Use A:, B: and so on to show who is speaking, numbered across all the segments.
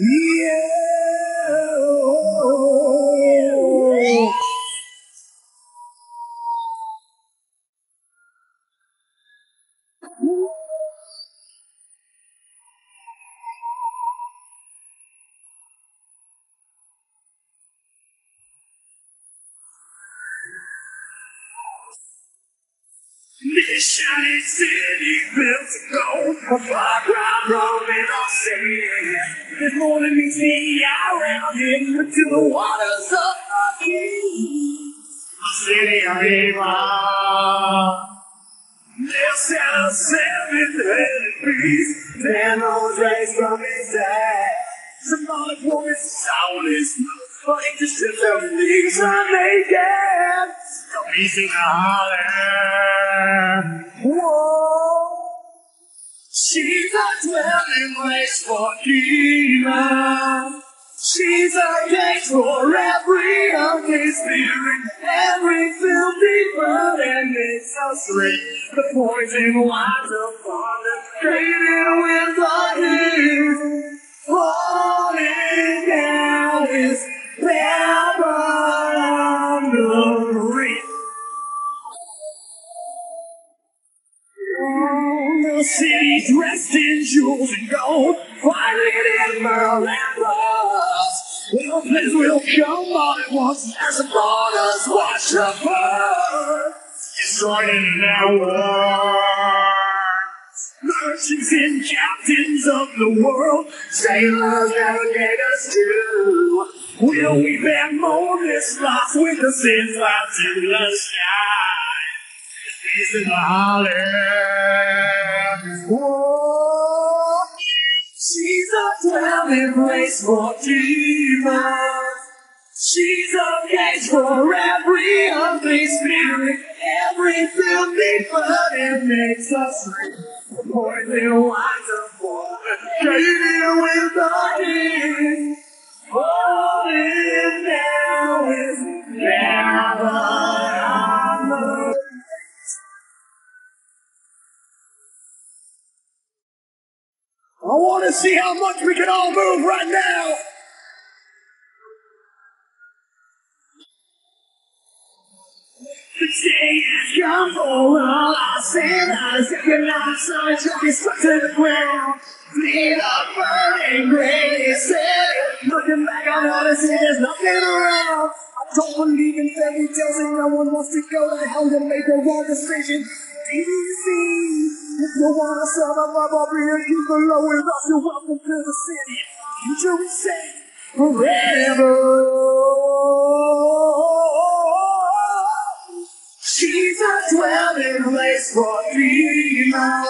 A: Yeah. Shining city built to go. A far cry roaming on sea. This morning meets me around into the waters of the sea. City of. They'll set a seven-headed beast. Ten those raised from his day. Symbolic woman's soul is it just took them knees are naked. Don't easy holler. She's a dwelling place for demons. She's a gate for every ugly spirit, every filthy bird and its a string. The poison upon the faded with the The city dressed in jewels and gold, finally in emerald and rose. Little will come all at once as the borders watch the birds. Destroying their world. Merchants and captains of the world, sailors, navigators too. Will we bear mourn this loss with the sins left in the sky? In the dwelling place for demons. She's a cage for every ugly spirit, every filthy bird and makes us free. Poison winds up for shaded with the want to see how much we can all move right now. The day has come for all our sinners. If you're not sorry, to be stuck to the ground. Flee the burning city. Looking back, I notice there's nothing around. I don't believe in fairy tales and no one wants to go to hell to make a wrong decision. Easy. If you wanna serve a love up here, keep the low with us. You're welcome to the city. Future is safe forever. She's a dwelling place for demons.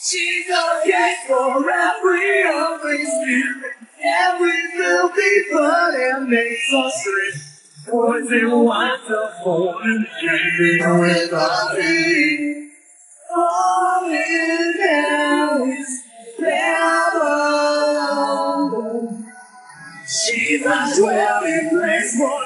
A: She's a gate for every ugly spirit, every filthy bird and makes us free. Poison winds up falling, shading with a London. She's a dwelling place for.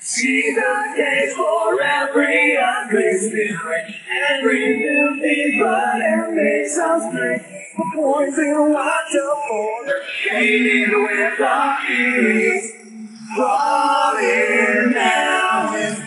A: She's a cage for every ugly spirit, every filthy bird and makes us drink. Poison water for the shaded with the keys. Falling down is